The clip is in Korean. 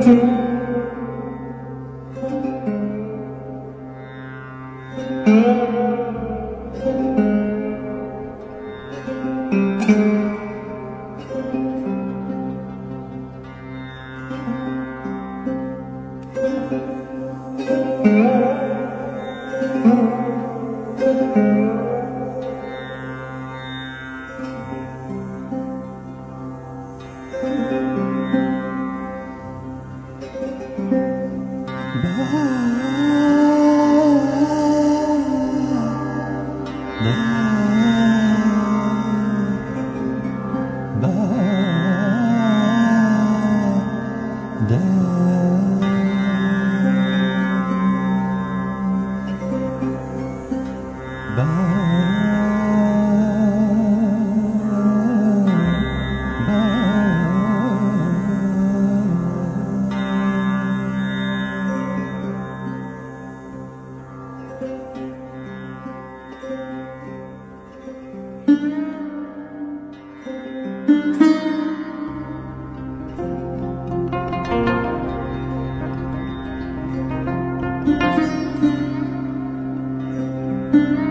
do now. thank mm -hmm. you